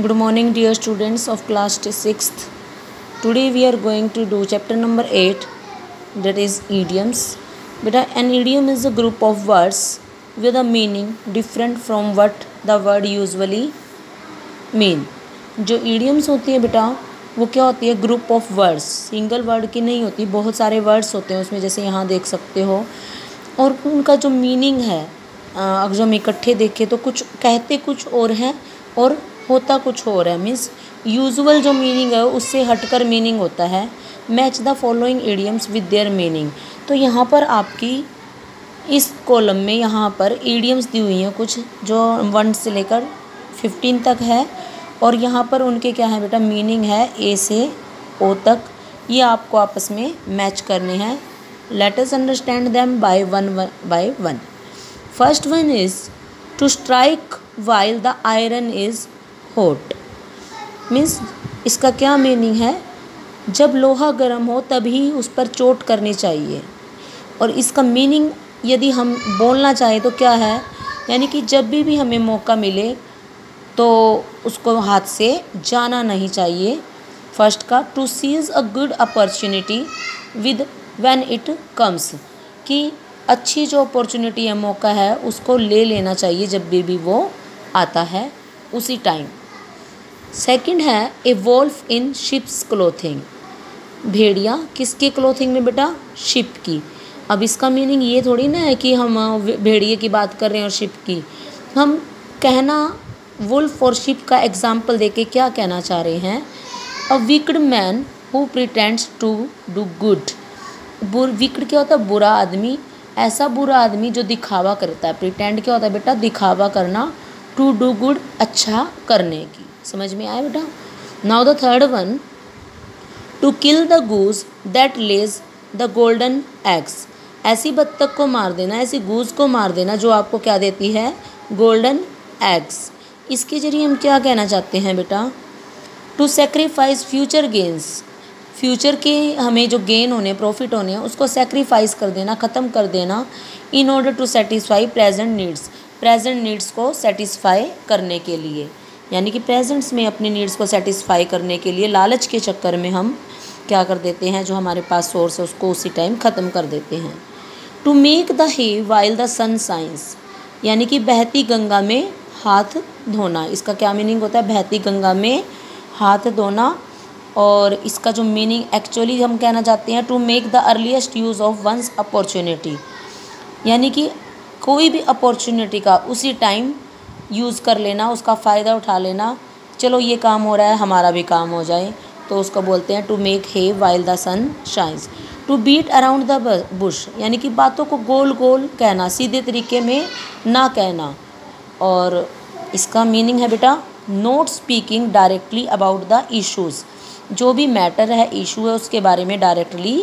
Good morning dear students of class six today we are going to do chapter number eight that is idioms बेटा an idiom is a group of words with a meaning different from what the word usually mean जो idioms होती हैं बेटा, वो क्या होती है? Group of words single word की नहीं होती, बहुत सारे वर्ड्स होते हैं उसमें, जैसे यहाँ देख सकते हो। और उनका जो मीनिंग है अगर जो हम इकट्ठे देखें तो कुछ, कहते कुछ और हैं, और होता कुछ और है मीन्स यूजुअल जो मीनिंग है, उससे हटकर मीनिंग होता है। Match the following idioms with their meaning तो यहाँ पर आपकी इस कॉलम में यहाँ पर एडियम्स दी हुई हैं कुछ जो वन से लेकर फिफ्टीन तक है। और यहाँ पर उनके क्या है बेटा? मीनिंग है ए से ओ तक। ये आपको आपस में मैच करने हैं। Let us understand them by one by one first one is to strike while the iron is hot. Means इसका क्या मीनिंग है? जब लोहा गर्म हो, तभी उस पर चोट करनी चाहिए। और इसका मीनिंग यदि हम बोलना चाहें तो क्या है? यानी कि जब भी भी हमें मौका मिले तो उसको हाथ से जाना नहीं चाहिए। फ़र्स्ट का, to seize a good opportunity with when it comes. कि अच्छी जो अपॉर्चुनिटी है मौका है, उसको ले लेना चाहिए जब भी भी वो आता है, उसी टाइम। सेकंड है a wolf in sheep's clothing भेड़िया किसके क्लोथिंग में बेटा? शिप की. अब इसका मीनिंग ये थोड़ी ना है कि हम भेड़िए की बात कर रहे हैं और शिप की. हम कहना वुल्फ और शिप का एग्ज़ाम्पल दे के क्या कहना चाह रहे हैं? A wicked man who pretends to do good बुर विकड क्या होता है? बुरा आदमी. ऐसा बुरा आदमी जो दिखावा करता है. प्रिटेंड क्या होता है बेटा? दिखावा करना. टू डू गुड अच्छा करने की। समझ में आया बेटा? Now the third one to kill the goose that lays the golden eggs ऐसी बत्तख को मार देना, ऐसी गूज को मार देना जो आपको क्या देती है? गोल्डन एग्स इसके ज़रिए हम क्या कहना चाहते हैं बेटा? To sacrifice future gains future के हमें जो गेन होने प्रॉफिट होने हैं, उसको सेक्रीफाइस कर देना, ख़त्म कर देना in order to satisfy present needs present needs को सेटिस्फाई करने के लिए। यानी कि प्रेजेंट्स में अपनी नीड्स को सेटिस्फाई करने के लिए लालच के चक्कर में हम क्या कर देते हैं, जो हमारे पास सोर्स है, उसको उसी टाइम ख़त्म कर देते हैं। To make the hay while the sun shines यानी कि बहती गंगा में हाथ धोना। इसका क्या मीनिंग होता है? बहती गंगा में हाथ धोना। और इसका जो मीनिंग एक्चुअली हम कहना चाहते हैं to make the earliest use of one's opportunity यानी कि कोई भी अपॉर्चुनिटी का, उसी टाइम यूज़ कर लेना, उसका फ़ायदा उठा लेना। चलो, ये काम हो रहा है, हमारा भी काम हो जाए। तो उसको बोलते हैं to make hay while the sun shines to beat around the bush यानी कि बातों को गोल गोल कहना, सीधे तरीके में ना कहना। और इसका मीनिंग है बेटा not speaking directly about the issues जो भी मैटर है इशू है, उसके बारे में डायरेक्टली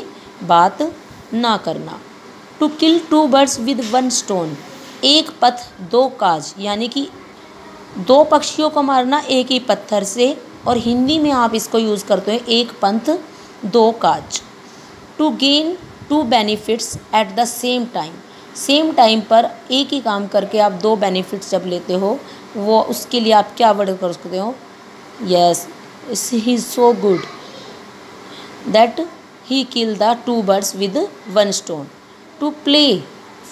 बात ना करना। To kill two birds with one stone. एक पथ, दो काज, यानी कि दो पक्षियों को मारना एक ही पत्थर से, और हिंदी में आप इसको यूज़ करते हैं, एक पंथ, दो काज। To gain two benefits at the same time. Same time पर एक ही काम करके आप दो बेनिफिट्स जब लेते हो, वो उसके लिए आप क्या वर्ड कर सकते हो? Yes he so good that he kill the two birds with one stone to play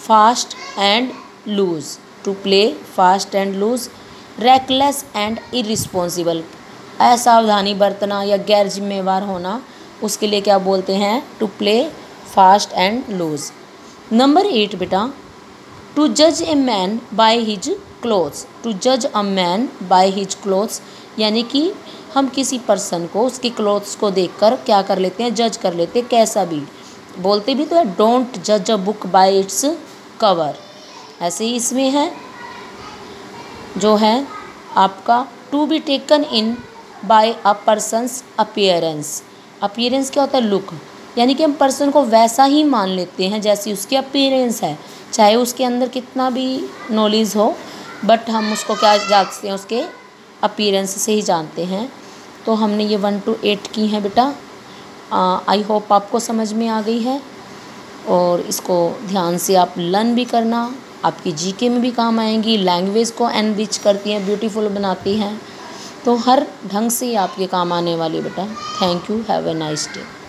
fast and loose to play fast and loose reckless and irresponsible असावधानी बरतना या गैर जिम्मेवार होना, उसके लिए क्या बोलते हैं? To play fast and loose number eight बेटा. टू जज a man by his clothes to जज a man by his clothes यानी कि हम किसी पर्सन को, उसके क्लोथ्स को देखकर क्या कर लेते हैं? जज कर लेते हैं, कैसा भी। बोलते भी तो है डोंट जज a book by its cover ऐसे ही इसमें है, जो है आपका to be taken in by a person's appearance appearance क्या होता है? लुक यानी कि हम पर्सन को वैसा ही मान लेते हैं जैसी उसकी अपीयरेंस है। चाहे उसके अंदर कितना भी नॉलेज हो बट हम उसको क्या जानते हैं? उसके अपीयरेंस से ही जानते हैं। तो हमने ये वन टू एट की हैं बेटा। आई होप आपको समझ में आ गई है। और इसको ध्यान से आप लर्न भी करना। आपकी जीके में भी काम आएँगी लैंग्वेज को एनरिच करती हैं ब्यूटीफुल बनाती हैं। तो हर ढंग से आपके काम आने वाली बेटा। Thank you have a nice day